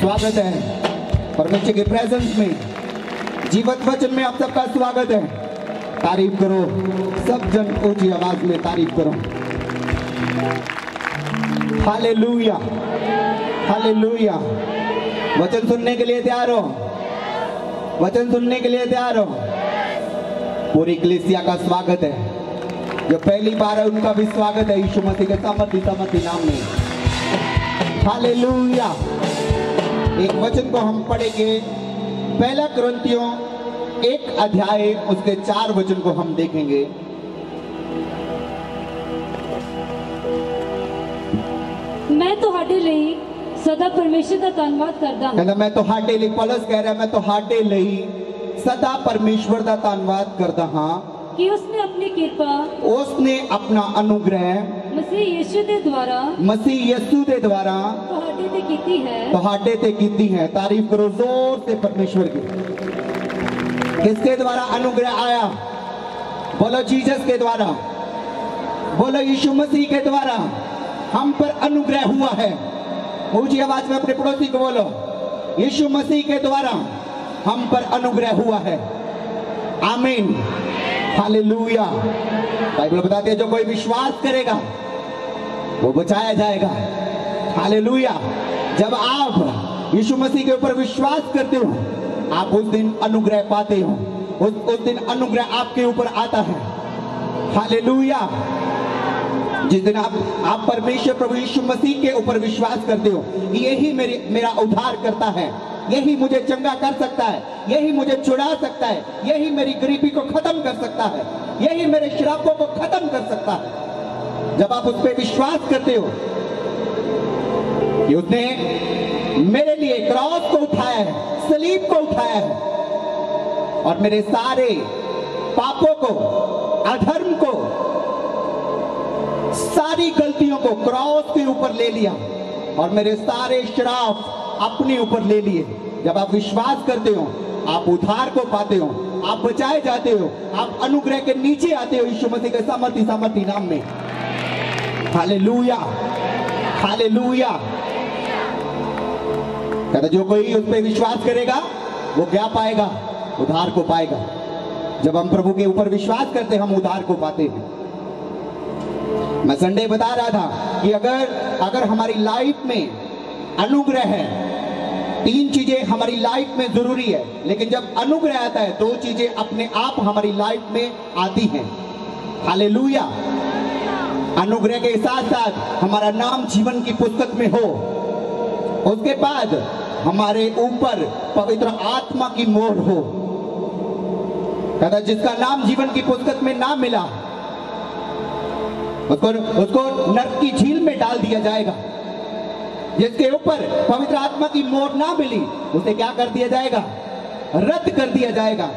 स्वागत है। परमेश्वर के प्रेजेंस में जीवत वचन में आप सबका स्वागत है। तारीफ़ करो, सब जन ऊँची आवाज़ में तारीफ़ करो। हालेलुया हालेलुया वचन सुनने के लिए तैयार हो। वचन सुनने के लिए तैयार हो। पूरी कलिसिया का स्वागत है। जो पहली बार है, उनका भी स्वागत है। यीशु मसीह के सामर्थ्य सामर्थ्य नाम में। हालेलुया एक वचन को हम पढ़ेंगे पहला क्रंतियों एक अध्याय उसके चार वचन को हम देखेंगे ਮੈਂ ਤੁਹਾਡੇ ਲਈ ਸਦਾ ਪਰਮੇਸ਼ਰ ਦਾ ਧੰਨਵਾਦ ਕਰਦਾ ਹਾਂ ਕਹਿੰਦਾ ਮੈਂ ਤੁਹਾਡੇ ਲਈ ਪੌਲਸ ਕਹਿ ਰਿਹਾ ਮੈਂ ਤੁਹਾਡੇ ਲਈ ਸਦਾ ਪਰਮੇਸ਼ਵਰ ਦਾ ਧੰਨਵਾਦ ਕਰਦਾ ਹਾਂ ਕਿ ਉਸਨੇ ਆਪਣੀ ਕਿਰਪਾ ਉਸਨੇ ਆਪਣਾ ਅਨੁਗ੍ਰਹਿ ਮਸੀਹ ਯੀਸ਼ੂ ਦੇ ਦੁਆਰਾ ਮਸੀਹ ਯਿਸੂ ਦੇ ਦੁਆਰਾ ਤੁਹਾਡੇ ਤੇ ਕੀਤੀ ਹੈ ਤੁਹਾਡੇ ਤੇ ਕੀਤੀ है तारीफ करो जोर से परमेश्वर की किसके द्वारा अनुग्रह आया बोलो जीसस के द्वारा बोलो यीशु मसीह के द्वारा हम पर अनुग्रह हुआ है ऊंची आवाज में अपने पड़ोसी को बोलो यीशु मसीह के द्वारा हम पर अनुग्रह हुआ है आमीन हालेलुया बाइबल बताती है जो कोई विश्वास करेगा वो बचाया जाएगा। हालेलुया। जब आप यीशु मसीह के ऊपर विश्वास करते हो, आप उस दिन अनुग्रह पाते हो। उस उस दिन अनुग्रह आपके ऊपर आता है। हालेलुया। जिस दिन आप आप परमेश्वर प्रभु यीशु मसीह के ऊपर विश्वास करते हो, यही मेरी, मेरा उद्धार करता है। यही मुझे चंगा कर सकता है। यही मुझे छुड़ा सकता है। यही मेरी गरीबी को खत्म कर सकता है। यही मेरे श्रापों को खत्म कर सकता है। जब आप उस पर विश्वास करते हो कि उसने मेरे लिए क्रॉस को उठाया है, सलीब को उठाया है, और मेरे सारे पापों को, अधर्म को, सारी गलतियों को क्रॉस के ऊपर ले लिया और मेरे सारे श्राप अपने ऊपर ले लिए। जब आप विश्वास करते हो, आप उधार को पाते हो, आप बचाए जाते हो, आप अनुग्रह के नीचे आते हो यीशु मसीह के सामर्थ्य सामर्थ्य नाम में। हालेलुया हालेलुया कहता जो कोई उस पर विश्वास करेगा, वो क्या पाएगा? उधार को पाएगा। जब हम प्रभु के ऊपर विश्वास करते, हम उधार को पाते हैं। मैं संडे बता रहा था कि अगर अगर हमारी लाइफ में अनुग्रह है, तीन चीज़ें हमारी लाइफ में ज़रूरी है, लेकिन जब अनुग्रह आता है, दो चीज़ें अपने आप हमारी लाइफ में आती हैं। हालेलुया अनुग्रह के साथ साथ हमारा नाम जीवन की पुस्तक में हो। उसके बाद हमारे ऊपर पवित्र आत्मा की मोहर हो। कहता जिसका नाम जीवन की पुस्तक में ना मिला, उसको उसको नरक की झील में डाल दिया जाएगा। जिसके ऊपर पवित्र आत्मा की मोहर ना मिली, उसे क्या कर दिया जाएगा? रद्द कर दिया जाएगा।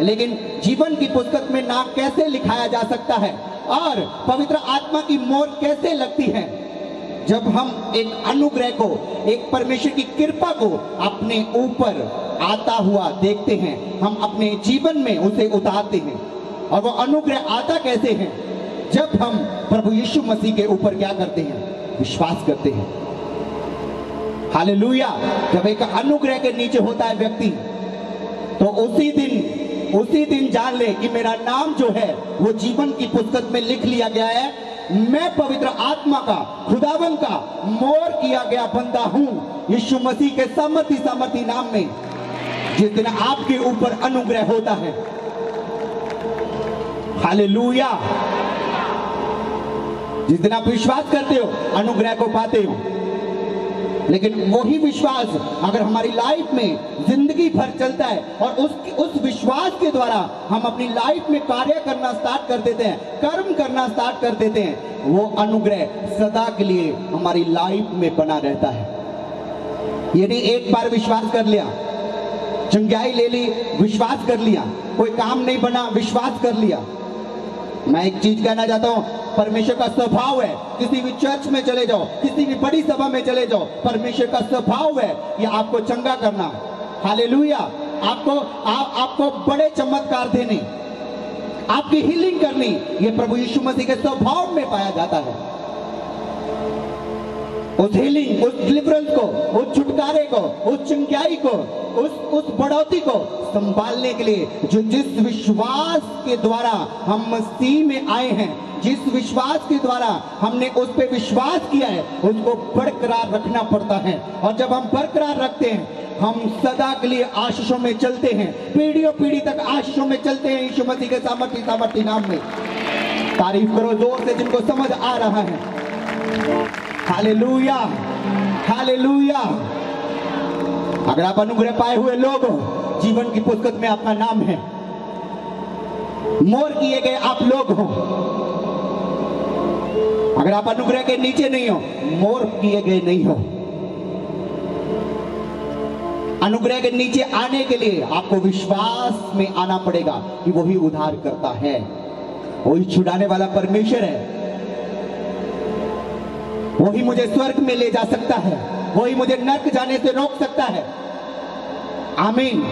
लेकिन जीवन की पुस्तक में नाम कैसे लिखाया जा सकता है? और पवित्र आत्मा की मोहर कैसे लगती है? जब हम एक अनुग्रह को, एक परमेश्वर की कृपा को अपने ऊपर आता हुआ देखते हैं, हम अपने जीवन में उसे उतारते हैं। और वो अनुग्रह आता कैसे है? जब हम प्रभु यीशु मसीह के ऊपर क्या करते हैं? विश्वास करते हैं। हालेलुया! जब एक अनुग्रह के नीचे होता है व्यक्ति तो उसी दिन उसी दिन जान ले कि मेरा नाम जो है, वो जीवन की पुस्तक में लिख लिया गया है। मैं पवित्र आत्मा का, खुदावन का मोर किया गया बंदा हूँ, यीशु मसीह के सामर्थी सामर्थी नाम में, जिस दिन आपके ऊपर अनुग्रह होता है। हालेलुया। जिस दिन आप विश्वास करते हो, अनुग्रह को पाते हो। लेकिन वही विश्वास अगर हमारी लाइफ में ज़िंदगी भर चलता है और उस उस विश्वास के द्वारा हम अपनी लाइफ में कार्य करना स्टार्ट कर देते हैं, कर्म करना स्टार्ट कर देते हैं, वो अनुग्रह सदा के लिए हमारी लाइफ में बना रहता है। यदि एक बार विश्वास कर लिया, चंगाई ले ली, विश्वास कर लिया, कोई काम नहीं बना, विश्वास कर लिया, मैं एक चीज़ कहना चाहता हूँ परमेश्वर का स्वभाव है। किसी भी चर्च में चले जाओ किसी भी बड़ी सभा में चले जाओ परमेश्वर का स्वभाव है ये आपको चंगा करना। हाले आपको आ, आपको बड़े चमत्कार देने। आपकी हीलिंग करनी। ये प्रभु यीशु मसीह के स्वभाव में पाया जाता है। उस हीलिंग उस डिलीवरेंस को, उस छुटकारे को, उस चिंगाई को, उस उस बढ़ोतरी को संभालने के लिए जो जिस विश्वास के द्वारा हम मसीह में आए हैं, जिस विश्वास के द्वारा हमने उस पर विश्वास किया है, उसको बरकरार रखना पड़ता है। और जब हम बरकरार रखते हैं, हम सदा के लिए आशीषों में चलते हैं, पीढ़ियों पीढ़ी तक आशीषों में चलते हैं यीशु मसीह के सामर्थ्य सामर्थ्य नाम में। तारीफ़ करो ज़ोर से जिनको समझ आ रहा है। हालेलुया हालेलुया अगर आप अनुग्रह पाए हुए लोग, जीवन की पुस्तक में आपका नाम है। मोर किए गए आप लोग हो। अगर आप अनुग्रह के नीचे नहीं हो, मोर किए गए नहीं हो। अनुग्रह के नीचे आने के लिए आपको विश्वास में आना पड़ेगा कि वही उधार करता है। वही छुड़ाने वाला परमेश्वर है। वही मुझे स्वर्ग में ले जा सकता है। वही मुझे नर्क जाने से रोक सकता है। आमीन।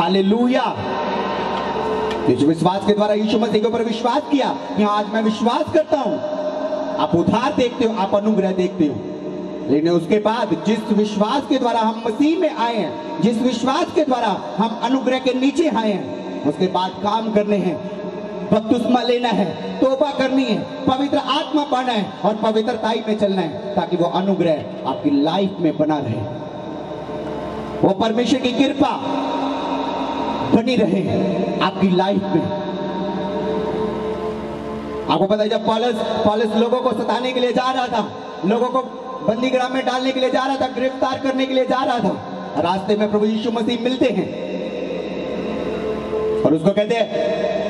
हालेलुया। इस विश्वास के द्वारा यीशु मसीह के ऊपर विश्वास किया। कि आज मैं विश्वास करता हूँ। आप उधार देखते हो, आप अनुग्रह देखते हो। लेकिन उसके बाद जिस विश्वास के द्वारा हम मसीह में आए हैं, जिस विश्वास के द्वारा हम अनुग्रह के नीचे आए हैं, उसके बाद काम करने हैं। बपतिस्मा लेना है। तोबा करनी है, पवित्र आत्मा पाना है और पवित्रताई में चलना है, ताकि वो अनुग्रह आपकी लाइफ में बना रहे। वो परमेश्वर की कृपा बनी रहे आपकी लाइफ में। आपको पता है जब पॉलिस पॉलिस लोगों को सताने के लिए जा रहा था, लोगों को बंदी ग्राम में डालने के लिए जा रहा था, गिरफ़्तार करने के लिए जा रहा था, रास्ते में प्रभु यीशु मसीह मिलते हैं। और उसको कहते हैं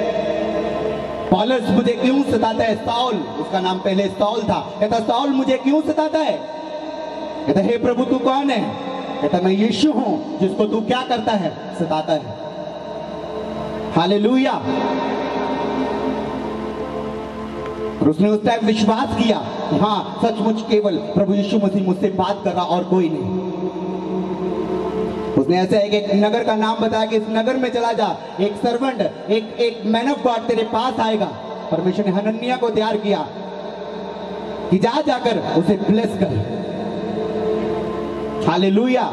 पॉलस मुझे क्यों सताता है? साउल, उसका नाम पहले साउल था। कहता, साउल, मुझे क्यों सताता है? कहता, हे प्रभु, तू कौन है? कहता, मैं यीशु हूँ, जिसको तू क्या करता है? सताता है। और उसने उस टाइम विश्वास किया हाँ सचमुच केवल प्रभु यीशु मसीह मुझसे बात कर रहा और कोई नहीं। उसने ऐसे एक, एक नगर का नाम बताया कि इस नगर में चला जा। एक सर्वेंट एक एक मैन ऑफ़ गॉड तेरे पास आएगा। परमेश्वर ने हनन्या को तैयार किया कि जा जाकर उसे ब्लेस कर। हालेलुया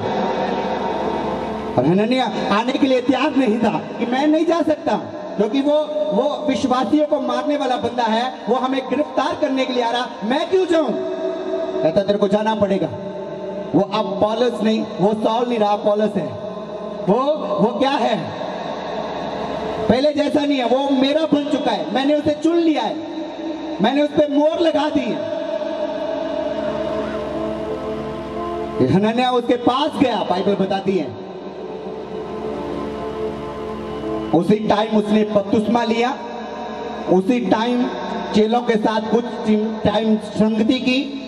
और हनन्या आने के लिए तैयार नहीं था कि मैं नहीं जा सकता क्योंकि वो वो विश्वासियों को मारने वाला बंदा है। वो हमें गिरफ़्तार करने के लिए आ रहा। मैं क्यों जाऊँ? कहता तेरे को जाना पड़ेगा। वो अब पॉलस नहीं, वो सॉल नहीं रहा, पॉलस है। वो वो क्या है? पहले जैसा नहीं है, वो मेरा बन चुका है। मैंने उसे चुन लिया है। मैंने उस पर मोर लगा दी है। हनन्या उसके पास गया, बाइबल बताती है। उसी टाइम उसने बपतिस्मा लिया। उसी टाइम चेलों के साथ कुछ टाइम संगति की।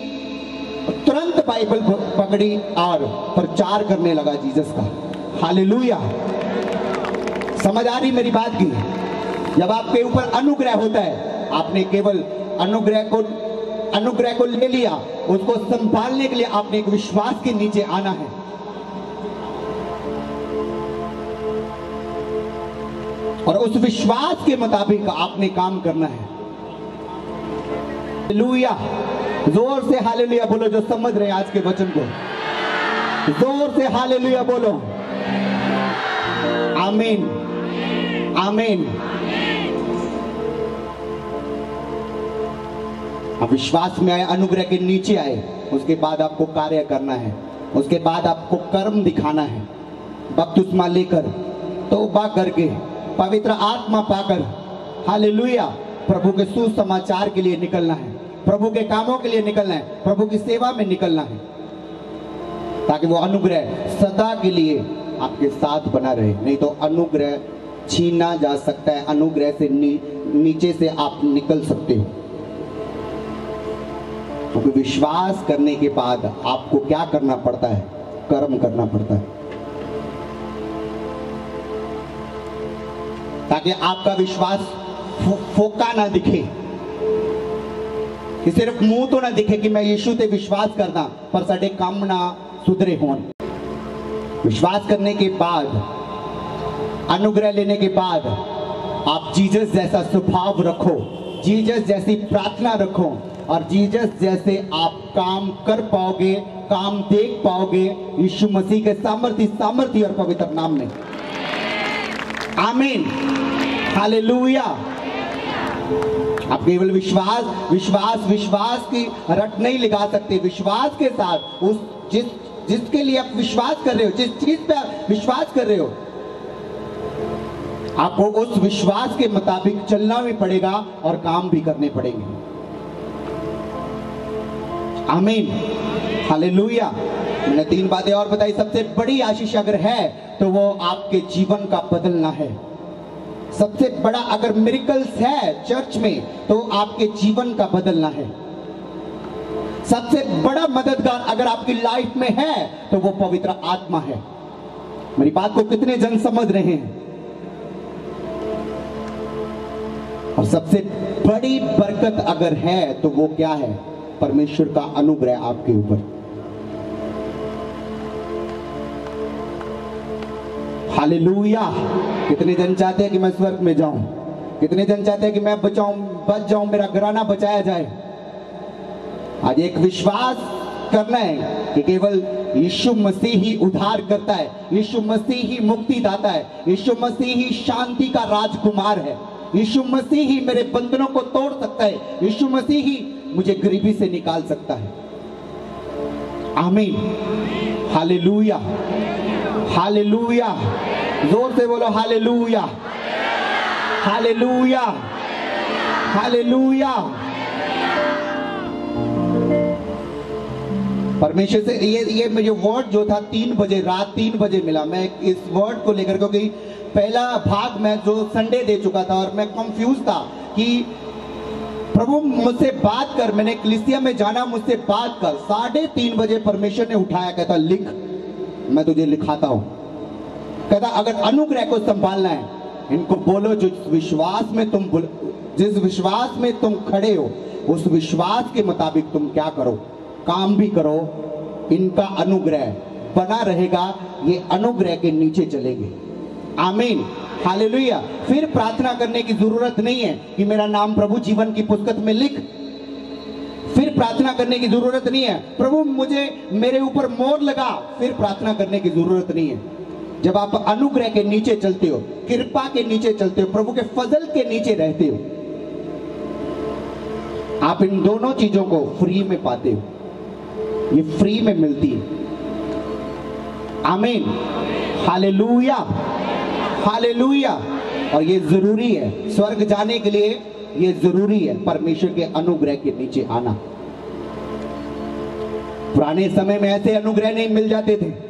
तुरंत बाइबल पकड़ी और प्रचार करने लगा जीसस का। हालेलुया। समझ आ रही मेरी बात की? जब आपके ऊपर अनुग्रह होता है, आपने केवल अनुग्रह को अनुग्रह को ले लिया, उसको संभालने के लिए आपने एक विश्वास के नीचे आना है। और उस विश्वास के मुताबिक आपने काम करना है। लुया ज़ोर से हालेलुया बोलो जो समझ रहे हैं आज के वचन को। ज़ोर से हालेलुया बोलो। आमीन। आमीन। आप विश्वास में आए, अनुग्रह के नीचे आए, उसके बाद आपको कार्य करना है, उसके बाद आपको कर्म दिखाना है। बपतिस्मा लेकर तौबा करके, पवित्र आत्मा पाकर, हालेलुया, प्रभु के सुसमाचार के लिए निकलना है। प्रभु के कामों के लिए निकलना है प्रभु की सेवा में निकलना है ताकि वो अनुग्रह सदा के लिए आपके साथ बना रहे। नहीं तो अनुग्रह छीना जा सकता है अनुग्रह से नी, नीचे से आप निकल सकते हो। क्योंकि तो विश्वास करने के बाद आपको क्या करना पड़ता है? कर्म करना पड़ता है। ताकि आपका विश्वास फो, फोका ना दिखे। कि सिर्फ़ मुँह तो ना दिखे कि मैं यीशु से विश्वास करना पर साढ़े काम ना सुधरे हो विश्वास करने के बाद, अनुग्रह लेने के बाद, आप जीसस जैसा स्वभाव रखो जीसस जैसी प्रार्थना रखो, और जीजस जैसे आप काम कर पाओगे, काम देख पाओगे, यीशु मसीह के सामर्थ्य सामर्थ्य और पवित्र नाम में। आमीन। हालेलुया। आप केवल विश्वास विश्वास विश्वास की रट नहीं लगा सकते। विश्वास के साथ उस जिस, जिसके लिए आप विश्वास कर रहे हो, जिस चीज़ पे आप विश्वास कर रहे हो, आपको उस विश्वास के मुताबिक चलना भी पड़ेगा और काम भी करने पड़ेंगे। आमीन। हालेलुया। मैंने तीन बातें और बताई। सबसे बड़ी आशीष अगर है तो वो आपके जीवन का बदलना है। सबसे बड़ा अगर मिरिकल्स है चर्च में तो आपके जीवन का बदलना है। सबसे बड़ा मददगार अगर आपकी लाइफ में है तो वो पवित्र आत्मा है। मेरी बात को कितने जन समझ रहे हैं? और सबसे बड़ी बरकत अगर है तो वो क्या है? परमेश्वर का अनुग्रह आपके ऊपर। हालेलुया। कितने जन चाहते हैं कि मैं स्वर्ग में जाऊँ? कितने जन चाहते हैं कि मैं बचाऊं, बच जाऊँ, मेरा घराना बचाया जाए? आज एक विश्वास करना है कि केवल यीशु मसीह ही उद्धार करता है, यीशु मसीह ही मुक्ति दाता है, यीशु मसीह ही शांति का राजकुमार है, यीशु मसीह ही मेरे बंधनों को तोड़ सकता है, यीशु मसीह ही मुझे गरीबी से निकाल सकता है। आमीन। हालेलुया। हालेलुया। ज़ोर से बोलो, हालेलुया। हालेलुया। हालेलुया। परमेश्वर से, ये ये मुझे वर्ड जो था, तीन बजे, रात तीन बजे मिला। मैं इस वर्ड को लेकर, क्योंकि पहला भाग मैं जो संडे दे चुका था, और मैं कंफ्यूज था कि प्रभु मुझसे बात कर, मैंने क्लिसिया में जाना, मुझसे बात कर। साढ़े तीन बजे परमेश्वर ने उठाया, कहता, लिख, मैं तुझे लिखाता हूँ। कहता, अगर अनुग्रह को संभालना है, इनको बोलो जो विश्वास में तुम जिस विश्वास में तुम खड़े हो, उस विश्वास के मुताबिक तुम क्या करो? काम भी करो। इनका अनुग्रह बना रहेगा, ये अनुग्रह के नीचे चलेंगे। आमीन। हालेलुया। फिर प्रार्थना करने की ज़रूरत नहीं है कि मेरा नाम प्रभु जीवन की पुस्तक में लिख। फिर प्रार्थना करने की ज़रूरत नहीं है। प्रभु, मुझे मेरे ऊपर मोर लगा। फिर प्रार्थना करने की ज़रूरत नहीं है। जब आप अनुग्रह के नीचे चलते हो, कृपा के नीचे चलते हो, प्रभु के फजल के नीचे रहते हो, आप इन दोनों चीज़ों को फ्री में पाते हो। ये फ्री में मिलती है। आमीन। हालेलुया। हालेलुया। और ये ज़रूरी है। स्वर्ग जाने के लिए ये ज़रूरी है परमेश्वर के अनुग्रह के नीचे आना। पुराने समय में ऐसे अनुग्रह नहीं मिल जाते थे।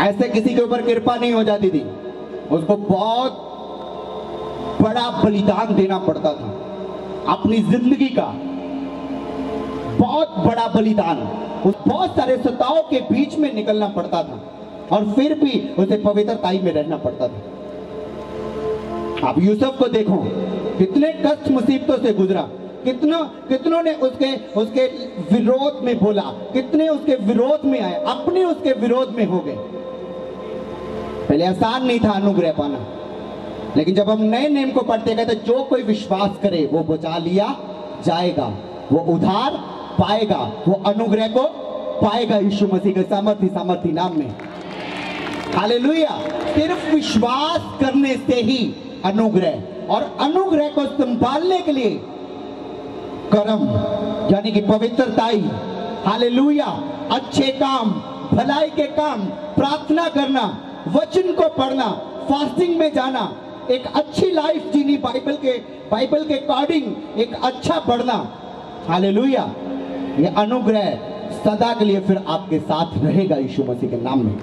ऐसे किसी के ऊपर कृपा नहीं हो जाती थी। उसको बहुत बड़ा बलिदान देना पड़ता था। अपनी ज़िंदगी का बहुत बड़ा बलिदान, उस बहुत सारे सताओं के बीच में निकलना पड़ता था और फिर भी उसे पवित्रताई में रहना पड़ता था। आप यूसुफ को देखो, कितने कष्ट मुसीबतों से गुजरा। कितना, कितनों ने उसके उसके विरोध में बोला? कितने उसके विरोध में आए? अपने उसके विरोध में हो गए। पहले आसान नहीं था अनुग्रह पाना। लेकिन जब हम नए नेम को पढ़ते गए तो जो कोई विश्वास करे, वो बचा लिया जाएगा। वो उधार पाएगा। वो अनुग्रह को पाएगा यीशु मसीह के सामर्थ्य सामर्थ्य नाम में। हालेलुया। सिर्फ़ विश्वास करने से ही अनुग्रह और अनुग्रह को संभालने के लिए कर्म, यानी कि पवित्रताई। हालेलुया। अच्छे काम, भलाई के काम, प्रार्थना करना, वचन को पढ़ना, फास्टिंग में जाना, एक अच्छी लाइफ जीनी, बाइबल के बाइबल के अकॉर्डिंग एक अच्छा बढ़ना हालेलुया। ये अनुग्रह सदा के लिए फिर आपके साथ रहेगा यीशु मसीह के नाम में।